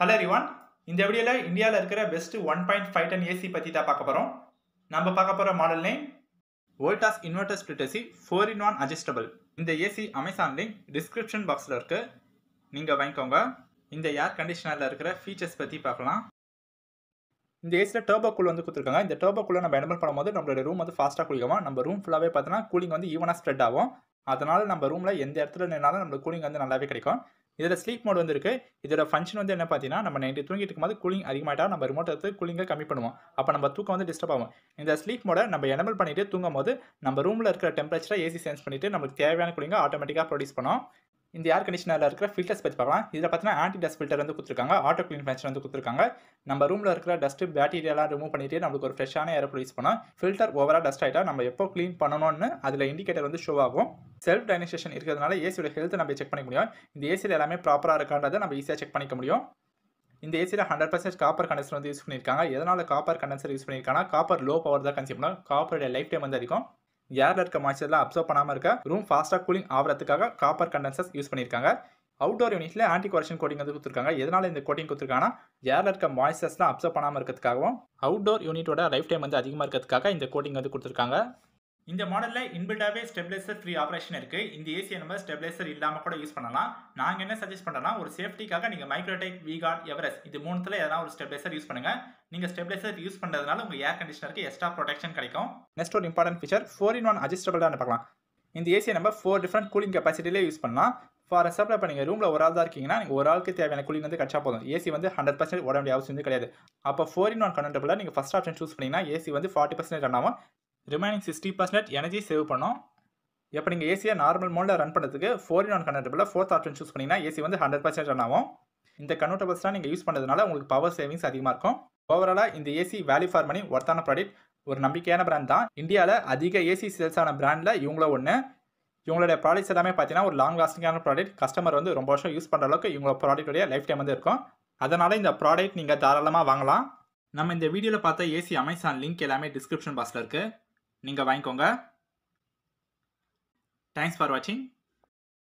Hello ரிவான் இந்த வீடியோவில் இந்தியாவில் இருக்கிற best one point five ton AC பற்றி தான் பார்க்க போகிறோம் நம்ம பார்க்க போகிற model name Voltas inverter split AC four in one adjustable இந்த ஏசி அமேசான் லிங்க் டிஸ்கிரிப்ஷன் பாக்ஸில் இருக்குது நீங்கள் வாங்கிக்கோங்க. இந்த ஏர் கண்டிஷனரில் இருக்கிற ஃபீச்சர்ஸ் பற்றி பார்க்கலாம். இந்த ஏசியில் டர்போ கூல் வந்து கொடுத்துருக்காங்க. இந்த டர்போ கூலை நம்ம எனபிள் பண்ணும்போது நம்மளோட ரூம் வந்து ஃபாஸ்ட்டாக குளிக்கும்? நம்ம ரூம் ஃபுல்லாகவே பார்த்தோன்னா கூலிங் வந்து ஈவனாக ஸ்ப்ரெட் ஆகும். அதனால் நம்ம ரூமில் எந்த இடத்துல நின்னாலும் நம்மளுக்கு கூலிங் வந்து நல்லாவே கிடைக்கும். இதில் ஸ்லீப் மோட் வந்து இருக்குது இதோட ஃபங்க்ஷன் வந்து என்ன பார்த்தீங்கன்னா நம்ம நைட்டு தூங்கிட்டு இருக்கும்போது கூலிங் அதிகமாகிட்டா நம்ம ரிமோட் எடுத்து கூலிங்கை கம்மி பண்ணுவோம். அப்போ நம்ம தூக்கம் வந்து டிஸ்டர்ப் ஆகும். இந்த ஸ்லீப் மோட நம்ம எனபிள் பண்ணிட்டு தூங்கும் போது நம்ம ரூமில் இருக்கிற டெம்பரேச்சரை ஏசி சென்ஸ் பண்ணிவிட்டு நமக்கு தேவையான கூலிங்கை ஆட்டோமேட்டிக்காக ப்ரொடியூஸ் பண்ணும் இந்த ஏர் கண்டிஷனரில் இருக்கிற ஃபில்டர்ஸ் பற்றி பார்க்கலாம். இதில் பார்த்தீங்கன்னா ஆன்டி டஸ்ட் ஃபில்டர் வந்து கொடுத்துருக்காங்க. ஆட்டோ க்ளீன் ஃபங்க்ஷன் வந்து கொடுத்துருக்காங்க. நம்ம ரூமில் இருக்கிற டஸ்ட்டு பேக்டீரியாலாம் ரிமூவ் பண்ணிட்டு நம்மளுக்கு ஒரு ஃப்ரெஷ்ஷான ஏர் ப்ரொடியூஸ் பண்ணோம் ஃபில்டர் ஓவராக டஸ்ட் ஆகிட்டா நம்ம எப்போ க்ளீன் பண்ணணும்னு அதில் இண்டிகேட்டர் வந்து ஷோ ஆகும். செல்ஃப் டைனிசேஷன் இருக்கிறதுனால ஏசியோட ஹெல்த் நம்ம செக் பண்ணிக்க முடியும். இந்த ஏசியில் எல்லாமே ப்ராப்பராக இருக்கான்றதை நம்ம ஈஸியாக செக் பண்ணிக்க முடியும். இந்த ஏசியில் ஹண்ட்ரட் பர்சன்ட் காப்பர் கண்டென்சர் வந்து யூஸ் பண்ணியிருக்காங்க எதனால் காப்பர் கண்டென்சர் யூஸ் பண்ணியிருக்காங்கன்னா காப்பர் லோ பவர் தான் கன்சியூம் பண்ணும். காப்பரோட லைஃப் டைம் வந்து அதிகம். ஏரில் இருக்க மாய்ச்சர்லாம் அப்சர்வ் பண்ணாமல் இருக்க ரூம் ஃபாஸ்ட்டாக கூலிங் ஆகிறதுக்காக காப்பர் கண்டென்சர்ஸ் யூஸ் பண்ணியிருக்காங்க. அவுட்டோர் யூனிட்டில் ஆன்டி கொரஷன் கோட்டிங் வந்து கொடுத்துருக்காங்க. எதனால் இந்த கோட்டிங் கொடுத்துருக்காங்கன்னா ஏரில் இருக்க மாய்ச்சர்ஸ்லாம் அப்சர்வ் பண்ணாமல் இருக்கிறதுக்காகவும் அவுட்டோர் யூனிட்டோட லைஃப் டைம் வந்து அதிகமாக இருக்கிறதுக்காக இந்த கோட்டிங் வந்து கொடுத்துருக்காங்க. இந்த மாடலில் இன்பில்டாகவே ஸ்டெபிலைசர் ஃப்ரீ ஆப்ரேஷன் இருக்குது இந்த ஏசியை நம்ம ஸ்டெபிலைசர் இல்லாமல் கூட யூஸ் பண்ணலாம். நாங்கள் என்ன சஜஸ்ட் பண்ணுறோம்னா ஒரு சேஃப்டிக்காக நீங்கள் மைக்ரோடெக் விகார்ட் எவரெஸ் இது மூணுத்தில் எதனா ஒரு ஸ்டெபிலைசர் யூஸ் பண்ணுங்கள் நீங்கள் ஸ்டெபிலைசர் யூஸ் பண்ணுறதுனால உங்கள் ஏர் கண்டிஷனருக்கு எக்ஸ்ட்ரா ப்ரொடெக்ஷன் கிடைக்கும். நெக்ஸ்ட் ஒரு important feature four in one adjustable தான் பார்க்கலாம். இந்த ஏசியை நம்ம ஃபோர் டிஃப்ரெண்ட் கூலிங் கெப்பாசிட்டிலே யூஸ் பண்ணலாம். ஃபார் எக்ஸாம்பிள் இப்போ நீங்கள் ரூமில் ஒரு ஆள் தான் இருக்கீங்கன்னா நீங்கள் ஒரு ஆளுக்கு தேவையான கூலிங் வந்து கிடச்சா போதும். ஏசி வந்து ஹண்ட்ரட் பர்சன்ட் ஓட அவசியம் வந்து கிடையாது. அப்போ ஃபோர் இன் ஒன் கண்டபிளாக நீங்கள் ஃபஸ்ட் ஆப்ஷன் சூஸ் பண்ணிங்கன்னா ஏசி வந்து ஃபார்ட்டி பர்சன்ட் ரன் ஆகும். Remaining sixty percent energy save பண்ணோம். இப்போ நீங்கள் ஏசியை நார்மல் மோடில் ரன் பண்ணுறதுக்கு ஃபோர் இன் ஒன் கன்வெர்டபுளில் ஃபோர்த் ஆப்ஷன் சூஸ் பண்ணிங்கன்னா ஏசி வந்து ஹண்ட்ரட் பர்சன்ட் ரன் ஆகும். இந்த கன்வெர்டபுள்ஸ்லாம் நீங்கள் யூஸ் பண்ணுறதுனால உங்களுக்கு பவர் சேவிங்ஸ் அதிகமாக இருக்கும். ஓவராலாக இந்த ஏசி வேல்யூ ஃபார் மணி ஒர்த்தான ப்ராடக்ட் ஒரு நம்பிக்கையான பிராண்ட் தான். இந்தியாவில் அதிக ஏசி சேல்ஸ் ஆன பிராண்டில் இவங்கள ஒன்று இவங்களுடைய ப்ராடக்ட்ஸ் எல்லாமே பார்த்தீங்கன்னா ஒரு லாங் லாஸ்டிங்கான ப்ராடக்ட் கஸ்டமர் வந்து ரொம்ப வருஷம் யூஸ் பண்ணுற அளவுக்கு இவங்களோட ப்ராடக்ட்டுடைய லைஃப் டைம் வந்து இருக்கும். அதனால் இந்த ப்ராடக்ட் நீங்கள் தாராளமாக வாங்கலாம். நம்ம இந்த வீடியோவில் பார்த்த ஏசி அமேசான் லிங்க் எல்லாமே டிஸ்கிரிப்ஷன் பாக்ஸில் இருக்குது நீங்கள் வாங்கிக்கோங்க. தேங்க்ஸ் ஃபார் வாட்சிங்